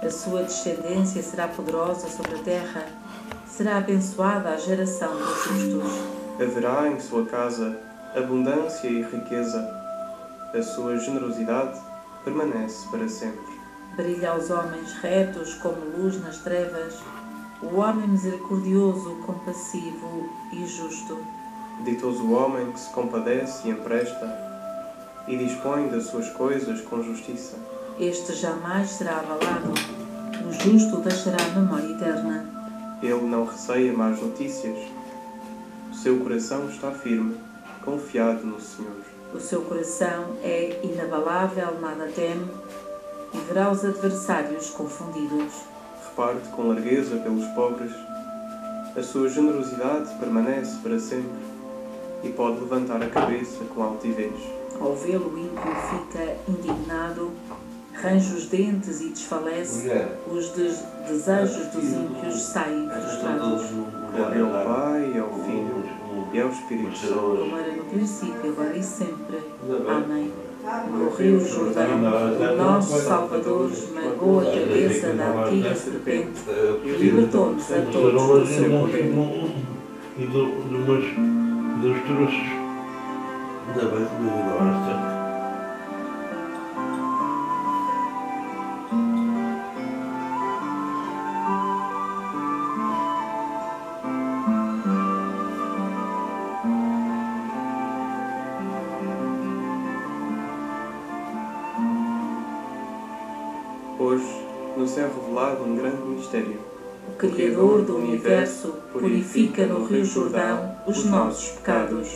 A sua descendência será poderosa sobre a terra, será abençoada a geração dos justos. Haverá em sua casa abundância e riqueza. A sua generosidade permanece para sempre. Brilha aos homens retos como luz nas trevas, o homem misericordioso, compassivo e justo. Ditoso o homem que se compadece e empresta e dispõe das suas coisas com justiça. Este jamais será abalado, o justo deixará a memória eterna. Ele não receia más notícias. O seu coração está firme, confiado no Senhor. O seu coração é inabalável, nada teme, e verá os adversários confundidos. Reparte com largueza pelos pobres. A sua generosidade permanece para sempre e pode levantar a cabeça com altivez. Ao vê-lo ímpio fica indignado, range os dentes e desfalece, os des- desejos dos ímpios saem frustrados. Glória ao Pai, e ao Filho e ao Espírito Santo. Como era no princípio, agora e sempre. Amém. No Rio Jordão, o nosso Salvador esmagou a cabeça da antiga serpente e libertou-nos a todos do seu poder. E do, de umas, dos trouxas. Ainda bem que me Criador do Universo purifica no Rio Jordão os nossos pecados.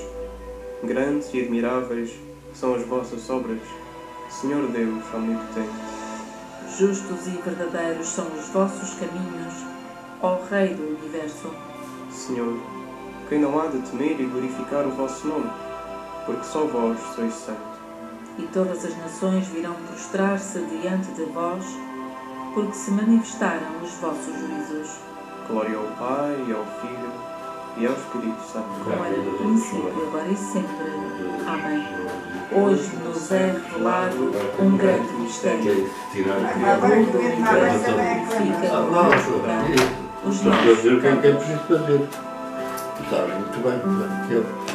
Grandes e admiráveis são as vossas obras, Senhor Deus Omnipotente. Justos e verdadeiros são os vossos caminhos, ó Rei do Universo. Senhor, quem não há de temer e glorificar o vosso nome, porque só vós sois santo. E todas as nações virão prostrar-se diante de vós, porque se manifestaram os vossos juízos, Glória ao Pai, e ao Filho e ao Espírito Santo. como era no princípio, agora e sempre. Amém. Hoje nos é revelado um grande mistério. O Criador do Universo purifica no Rio Jordão os Estou a nossos fazer o que é que é preciso fazer. Tu sabes muito bem, que Eu.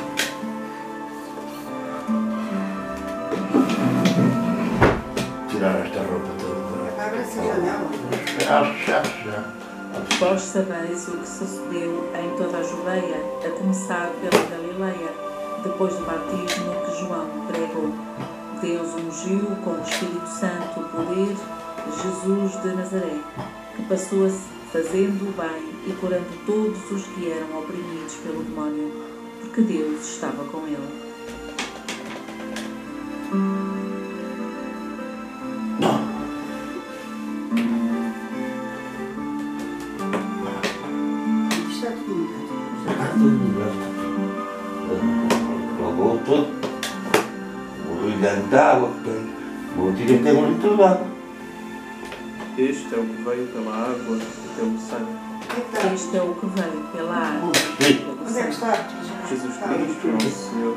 Vós sabeis o que sucedeu em toda a Judeia, a começar pela Galileia, depois do batismo que João pregou. Deus ungiu com o Espírito Santo o poder Jesus de Nazaré, que passou fazendo o bem e curando todos os que eram oprimidos pelo demónio, porque Deus estava com ele. Antigo tem um litro água. Este é o que veio pela água e pelo sangue. Onde é que está? Este é o que veio pela água e pelo Onde é que sangue. está? Jesus Está. Cristo, nosso Senhor.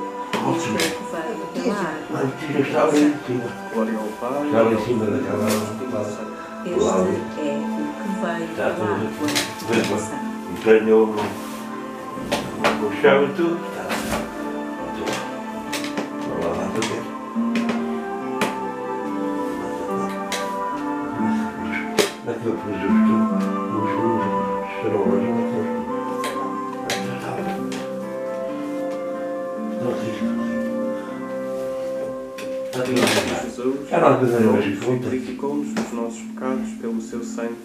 Este é o que veio pela água estava em cima. Glória ao Pai, Estava e em cima e daquela ao água. Este é o que veio pela água e pelo sangue. Empenhou no chão e tudo. Sei. Está tudo bem. Jesus, É nós purificou-nos dos nossos pecados pelo seu sangue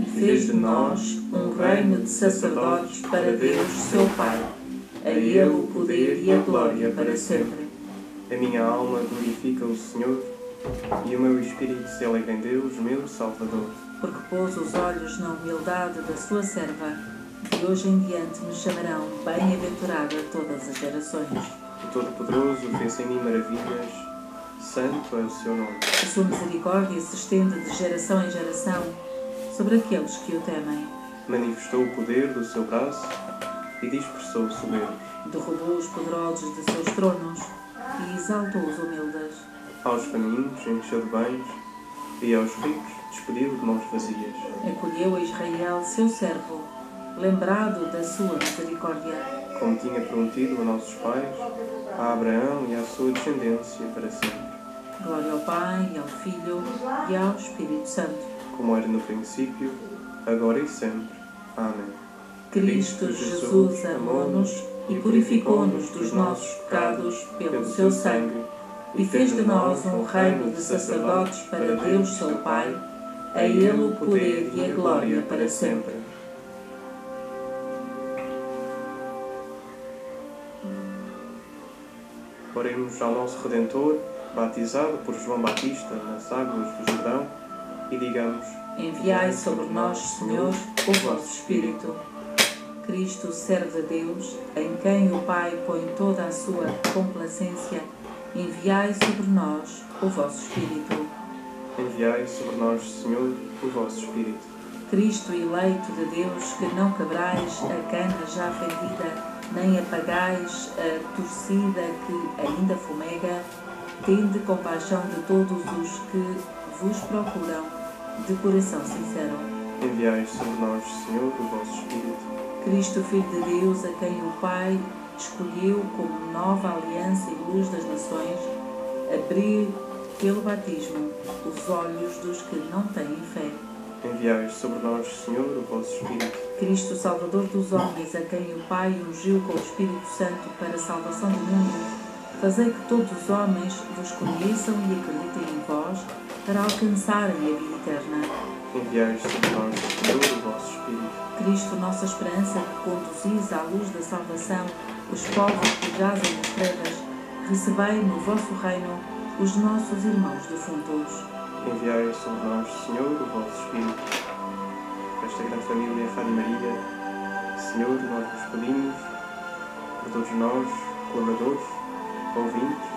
e fez de nós um reino de sacerdotes para Deus, seu Pai. A Ele o poder e a glória para sempre. A minha alma glorifica o Senhor e o meu espírito se alegra em Deus, meu Salvador. Porque pôs os olhos na humildade da sua serva, de hoje em diante me chamarão bem-aventurada todas as gerações. O Todo-Poderoso fez em mim maravilhas, santo é o seu nome. A sua misericórdia se estende de geração em geração sobre aqueles que o temem. Manifestou o poder do seu braço e dispersou os soberbos. Derrubou os poderosos de seus tronos e exaltou os humildes. Aos famintos encheu de bens e aos ricos despediu de mãos vazias. Acolheu a Israel, seu servo, lembrado da sua misericórdia. Como tinha prometido a nossos pais, a Abraão e à sua descendência para sempre. Glória ao Pai, ao Filho e ao Espírito Santo. Como era no princípio, agora e sempre. Amém. Cristo Jesus amou-nos e purificou-nos dos nossos pecados pelo seu sangue e fez de nós um reino de sacerdotes para Deus, seu Pai. A Ele o poder e a glória para sempre. Oremos ao nosso Redentor, batizado por João Batista nas águas do Jordão, e digamos: Enviai sobre nós, Senhor, o vosso Espírito. Cristo, servo de Deus, em quem o Pai põe toda a sua complacência, enviai sobre nós o vosso Espírito. Enviai sobre nós, Senhor, o vosso Espírito. Cristo, eleito de Deus, que não quebrais a cana já fendida, nem apagais a torcida que ainda fumega, tende compaixão de todos os que vos procuram, de coração sincero. Enviai sobre nós, Senhor, o vosso Espírito. Cristo, Filho de Deus, a quem o Pai escolheu como nova aliança e luz das nações, abrir pelo batismo os olhos dos que não têm fé. Enviai sobre nós, Senhor, o vosso Espírito. Cristo, Salvador dos homens, a quem o Pai ungiu com o Espírito Santo para a salvação do mundo, fazei que todos os homens vos conheçam e acreditem em vós, para alcançarem a vida eterna. Enviai sobre nós, Senhor, o vosso Espírito. Cristo, nossa esperança, que conduzis à luz da salvação os povos que jazem nas trevas, recebei no vosso reino os nossos irmãos defuntos. Enviai sobre nós, Senhor, o vosso Espírito. Esta grande família, Rádio Maria, Senhor, nós vos pedimos, por todos nós, colaboradores, ouvintes,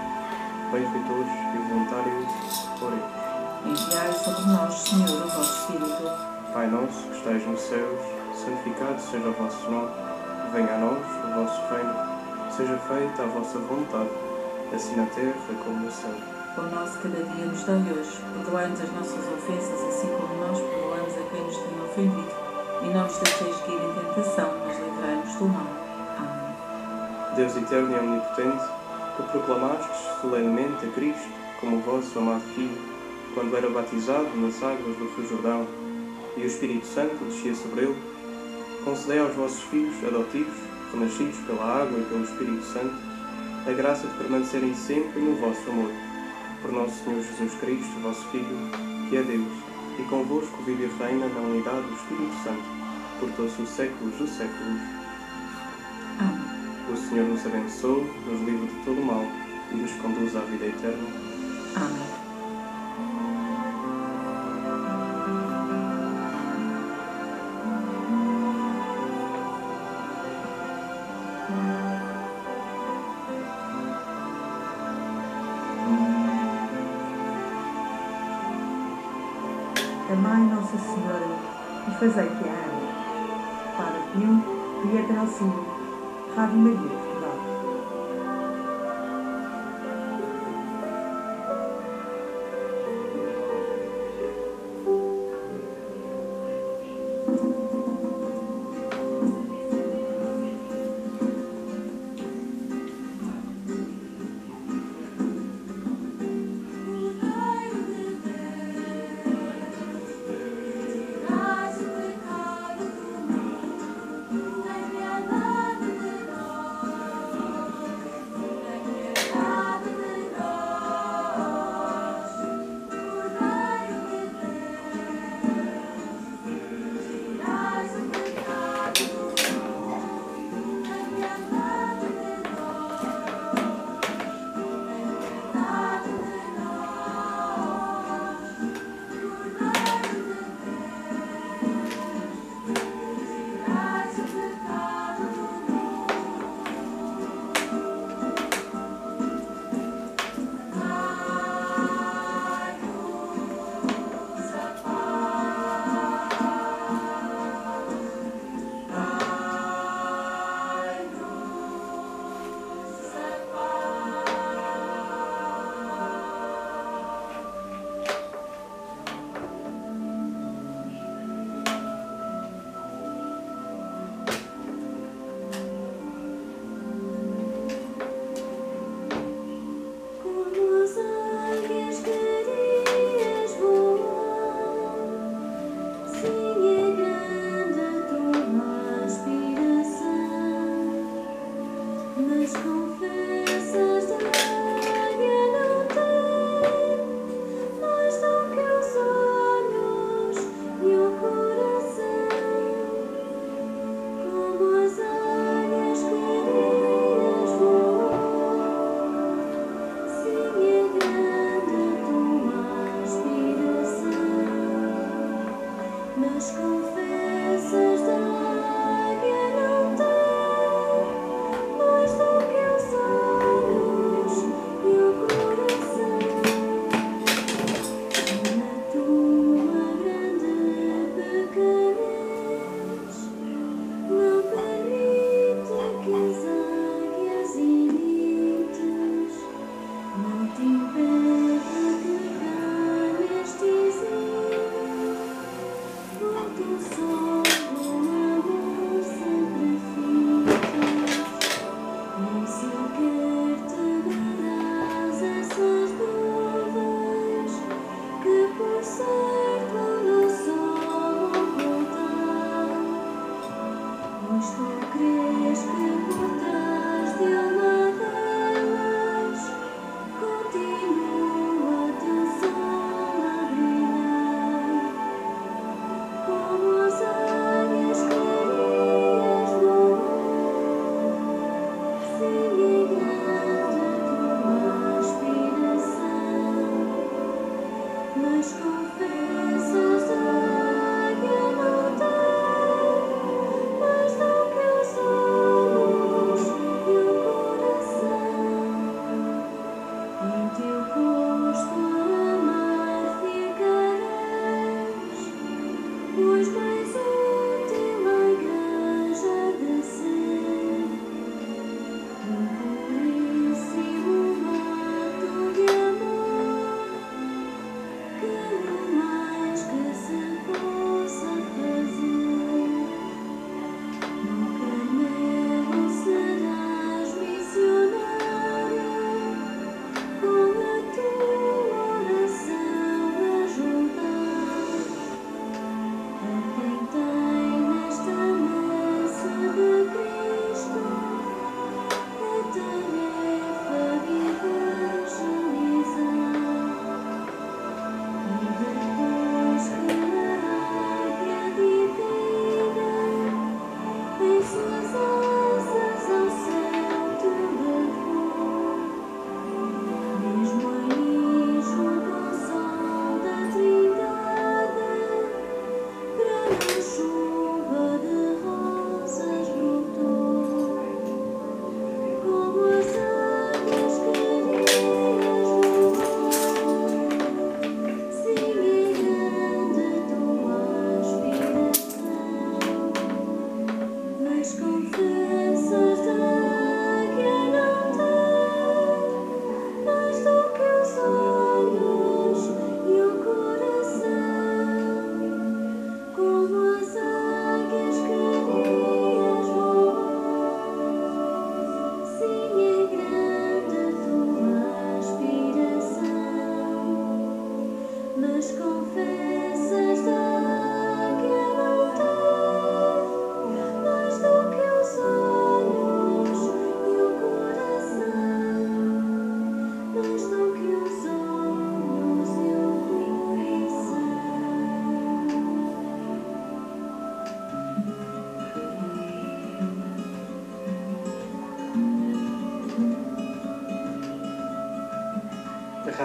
benfeitores e voluntários, oremos. Enviai sobre nós, Senhor, o vosso Espírito. Pai nosso, que estais nos céus, santificado seja o vosso nome. Venha a nós o vosso reino. Seja feita a vossa vontade, assim na terra como no céu. O nosso cada dia nos dai hoje. Perdoai-nos as nossas ofensas, assim como nós perdoamos a quem nos tem ofendido. E não nos deixeis cair em tentação, mas livrai-nos do mal. Amém. Deus eterno e omnipotente, que proclamastes solenemente a Cristo como o vosso amado Filho, quando era batizado nas águas do Rio Jordão, e o Espírito Santo descia sobre ele, concedei aos vossos filhos adotivos, renascidos pela água e pelo Espírito Santo, a graça de permanecerem sempre no vosso amor. Por nosso Senhor Jesus Cristo, vosso Filho, que é Deus, e convosco vive e reina na unidade do Espírito Santo, por todos os séculos dos séculos. Amém. O Senhor nos abençoe, nos livre de todo mal e nos conduz à vida eterna. Amém. Amai Nossa Senhora e fazei que a ame. Para Pio, Dia Gralcinho, Rádio Maria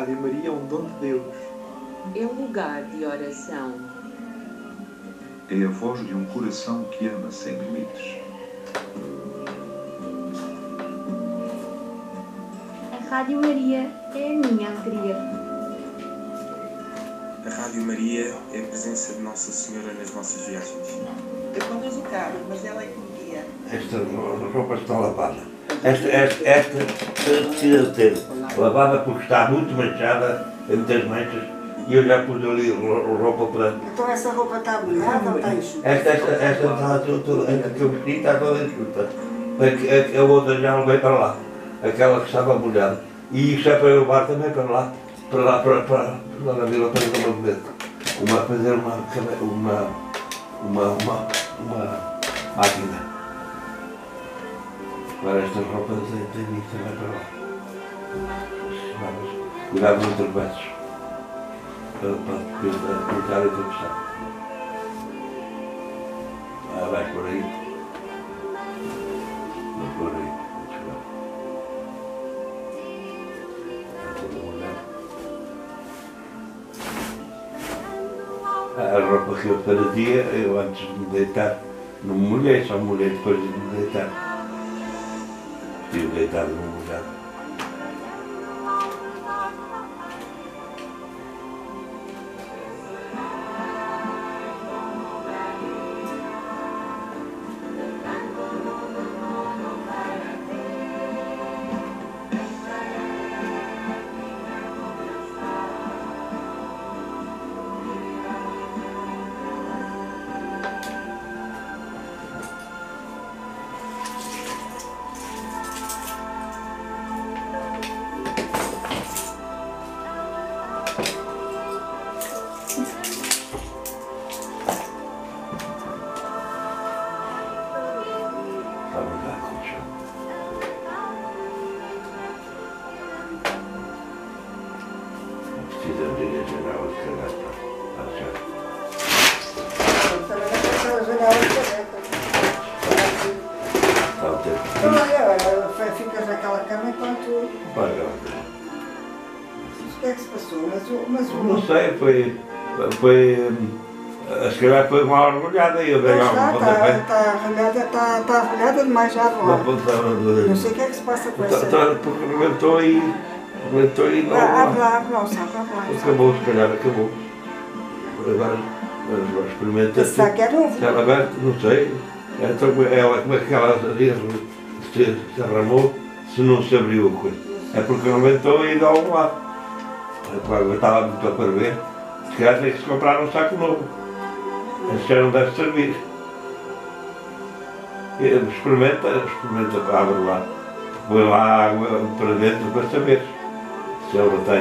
Rádio Maria é um dom de Deus. É um lugar de oração. É a voz de um coração que ama sem limites. A Rádio Maria é a minha alegria. A Rádio Maria é a presença de Nossa Senhora nas nossas viagens. Eu conduzo o carro, mas ela é que me guia. Esta roupa está lavada. Esta, esta, esta precisa ter lavada porque está muito manchada, tem muitas manchas, e eu já pus ali ro- roupa para. Então essa roupa está molhada ou está enxuta? Esta, esta, esta está toda, a que eu vesti está toda enxuta. A, a, a outra já não veio para lá, aquela que estava molhada. E isto é para levar também para lá, para lá, para, para, lá na vila para ir movimento. Uma, fazer uma, uma, uma, uma, uma máquina. Agora estas roupas têm têm que ir também para lá. Cuidar dos interventos. Para, depois de e atravessar. Ah, vai por aí. Vai por aí. Ah, a roupa que eu trazia, eu antes de me deitar, não me molhei, só molhei depois de me deitar. Estive deitado no molhado. Foi uma orgulhada e eu dei lá está, um está, pontapé. está arranhada, está, está arranhada demais já Uma agora. pontada Não de. sei o que é que se passa com Tá- essa. tá- Porque rebentou e. Rebentou e não. Abre lá, abre lá o saco, abre lá. Acabou, se calhar acabou. Agora, agora experimenta. Esse saco é novo. Se ela aberta, não sei. Então, ela, como é que ela se, se, se arramou se não se abriu a coisa? É porque não aguentou e dá um lado. A água estava muito a ferver. Se calhar tem que se comprar um saco novo. Esse já não deve servir. E, Experimenta, experimenta, abre lá. Põe lá a água para dentro para saber se ela está a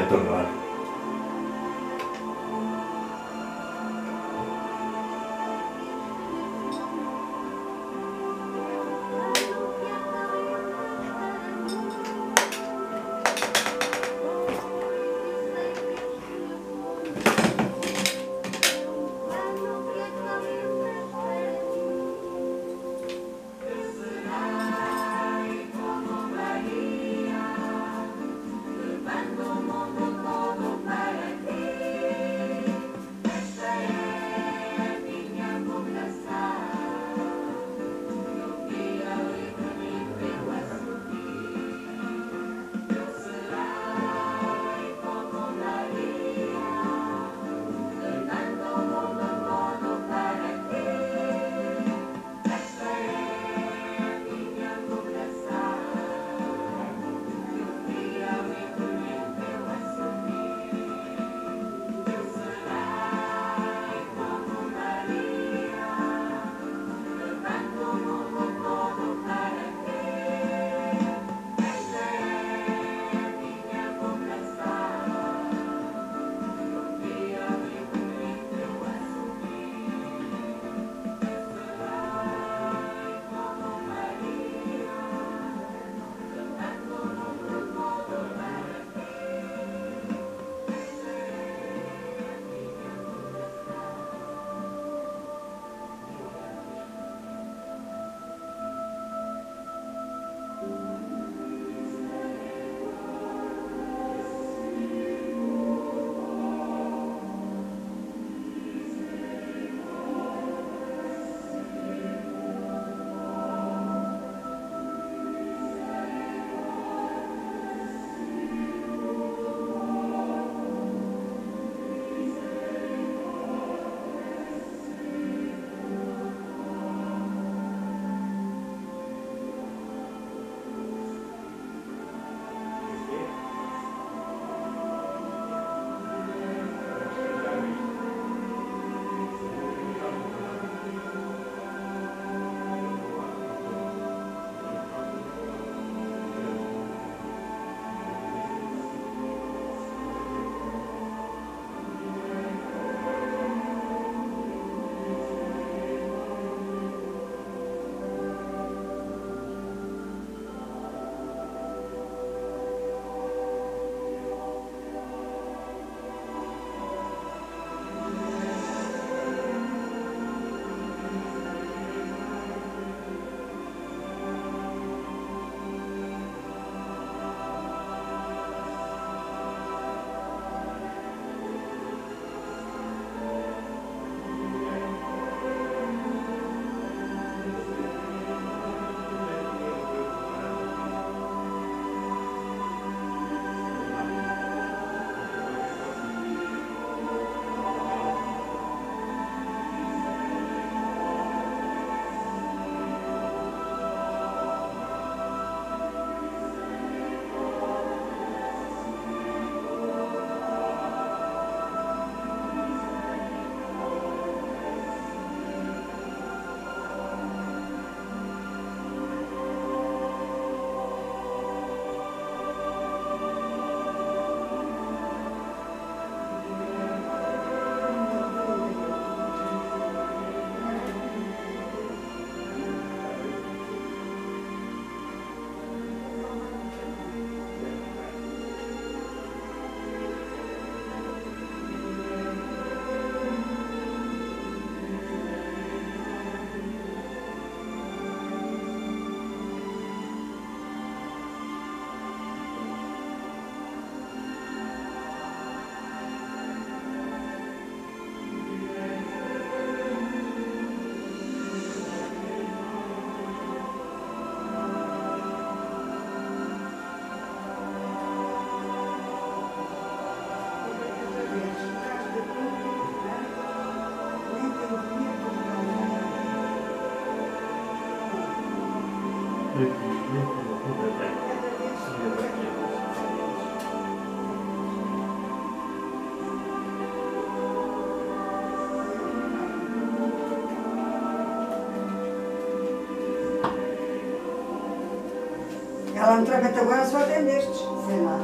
No trapete agora só tem estes, sei lá.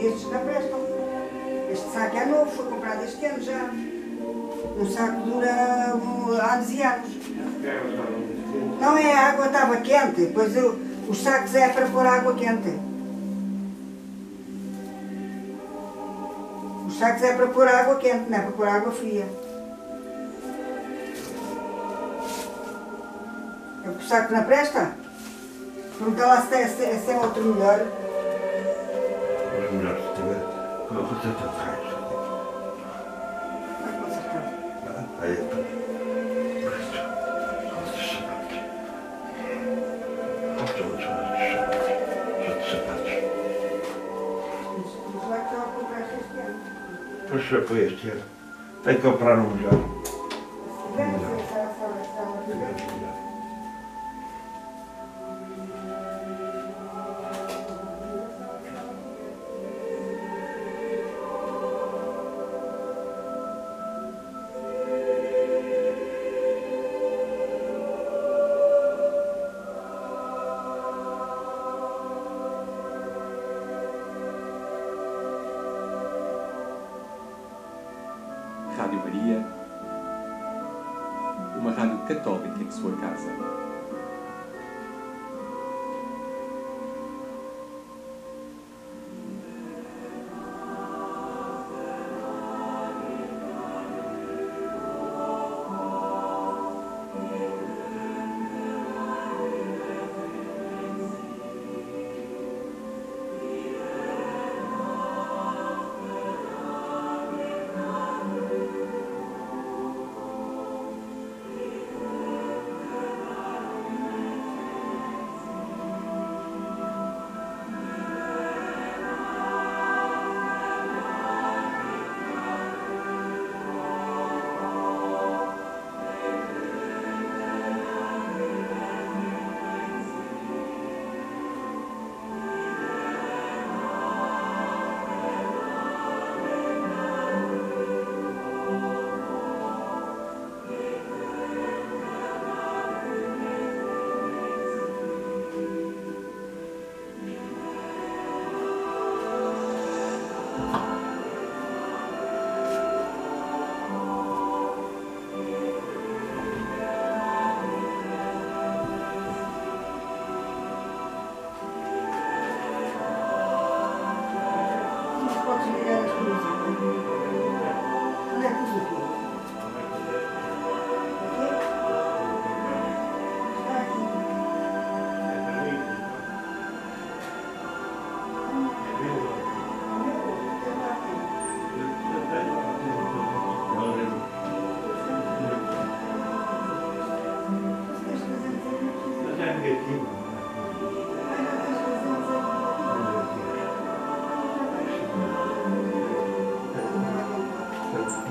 E estes não prestam. Este saco é novo, foi comprado este ano já. Um saco dura um, anos e anos. Não é, a água estava quente, pois eu, os sacos é para pôr água quente. Os sacos é para pôr água quente, não é para pôr água fria. É o saco não presta? Pergunta lá se tem, se, se tem outro melhor. Os melhores que tiver. Com a coisa de raios. Ah, com certeza. Aí, Outros sapatos. Outros outros sapatos. Outros sapatos. Mas lá que ela compraste este ano. Pois foi este ano. Tem que comprar um melhor.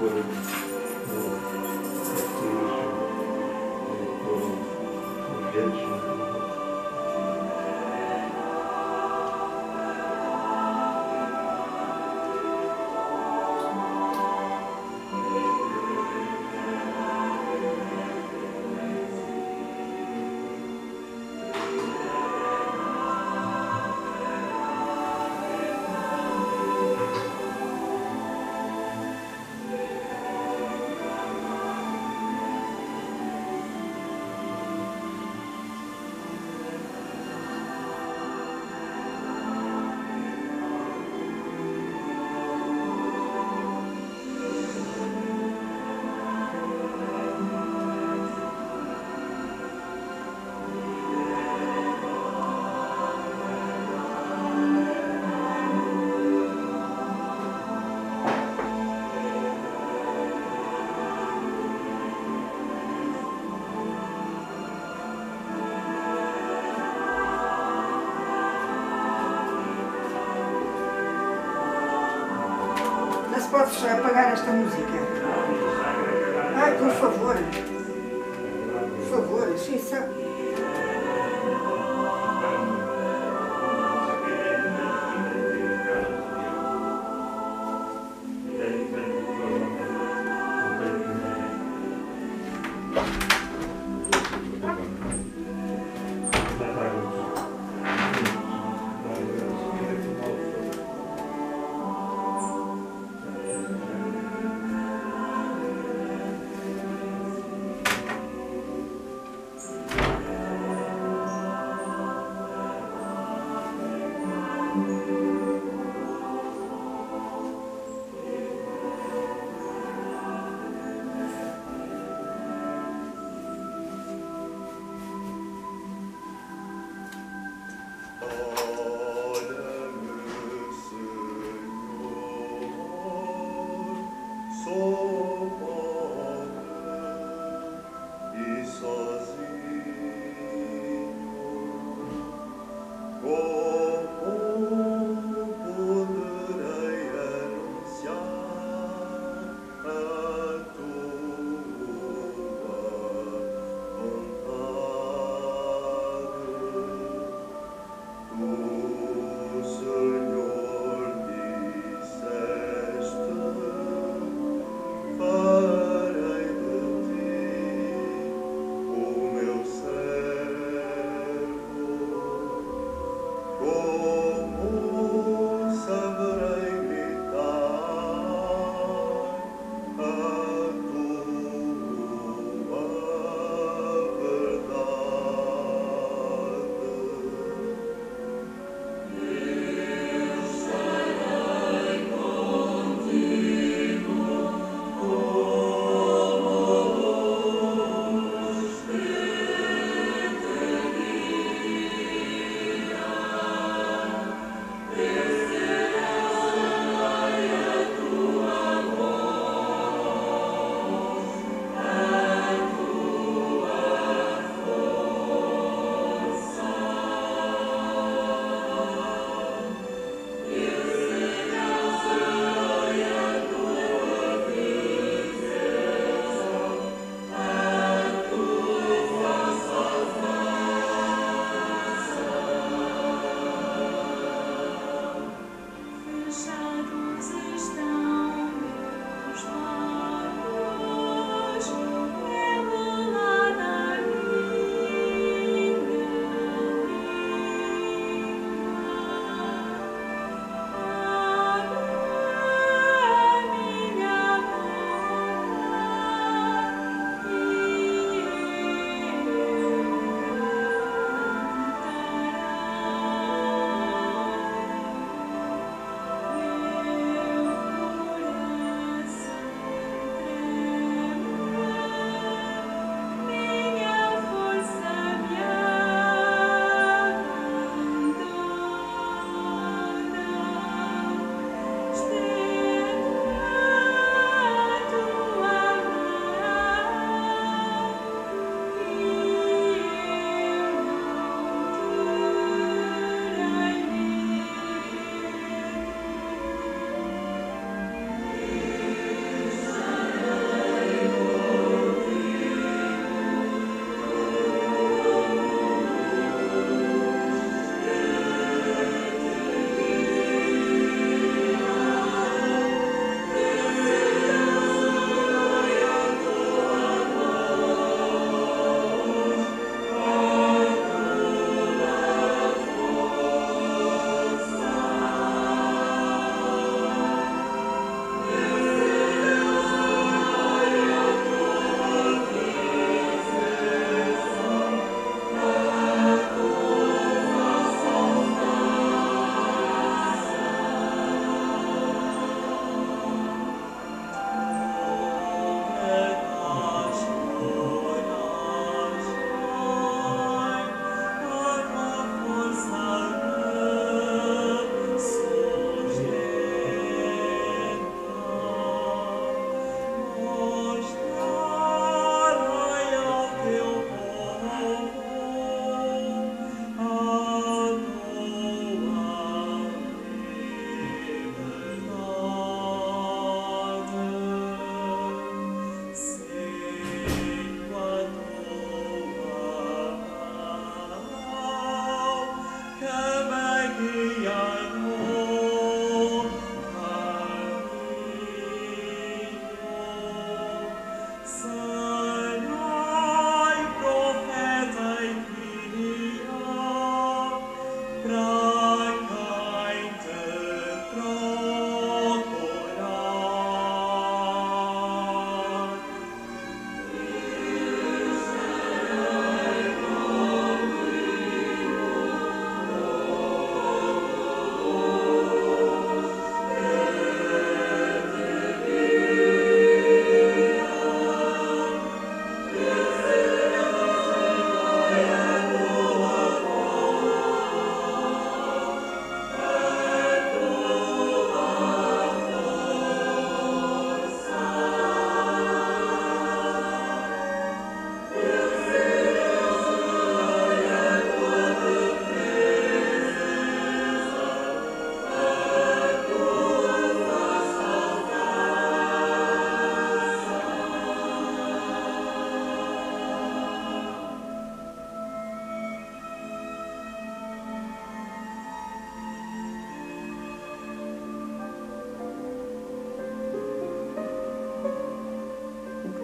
Não se pode apagar esta música. Ai, por favor. Por favor, sim, sabe.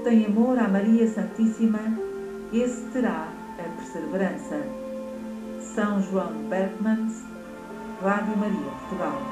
Tem amor à Maria Santíssima, esse terá a perseverança. São João Bergmans, Rádio Maria, Portugal.